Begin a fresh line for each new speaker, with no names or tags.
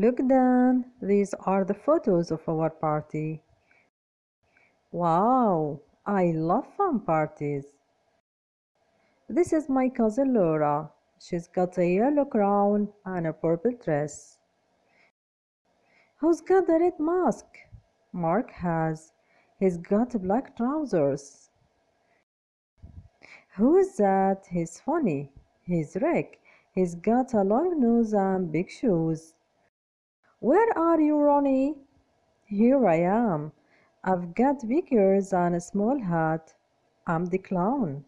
Look, Dan, these are the photos of our party. Wow, I love fun parties. This is my cousin Laura. She's got a yellow crown and a purple dress. Who's got the red mask? Mark has. He's got black trousers. Who is that? He's funny. He's Rick. He's got a long nose and big shoes. Where are you, Ronnie? Here I am. I've got ears and a small hat. I'm the clown.